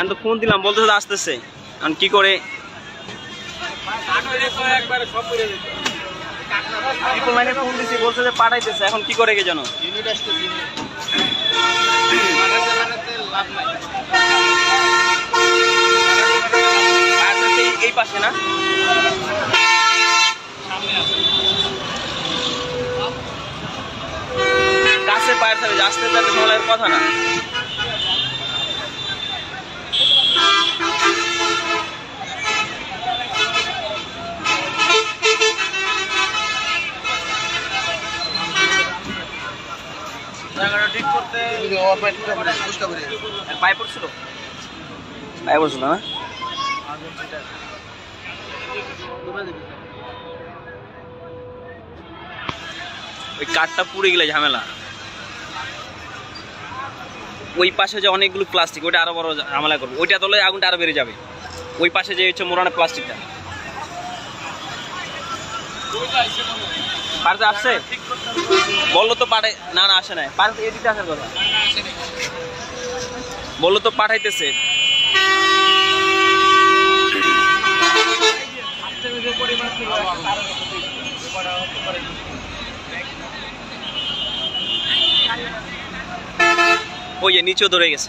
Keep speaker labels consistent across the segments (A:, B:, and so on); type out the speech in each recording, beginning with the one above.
A: আমি তো ফোন দিলাম বলতে আসতেছে। এখন কি করে? দিছি, বলছে পাঠাইতেছে, এখন করে পাশে না? কাছে পায়ের সাথে আসতে সময় কথা না।
B: ঠিক করতে ওর
A: পায়ে পায়ে পড়ছিল না? ওই কাঠটা পুড়ে গেলে ঝামেলা। ওই পাশে যে অনেকগুলো প্লাস্টিক ওইটা আরও বড় ঝামেলা করবে। ওইটা তোলে আগুনটা আরও বেড়ে যাবে। ওই পাশে যে হচ্ছে মোড়ানো প্লাস্টিকটা পারতে আসছে? বলল তো পাঠাই না না, আসে নাই। এদিকে আসার কথা। বলল তো পাঠাইতেছে। ওই নিচেও ধরে গেছে।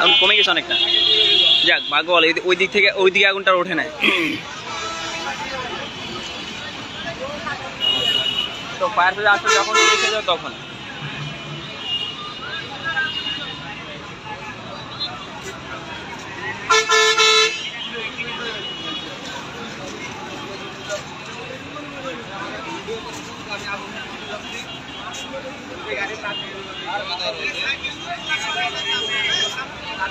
A: আগুন কমে গেছে অনেকটা। যাক, ভাগ্য বলে ওই দিক থেকে ওই দিকে আগুনটা ওঠে নাই। তো ফায়ার সার্ভিস আসলে যখন এসে যাও তখন।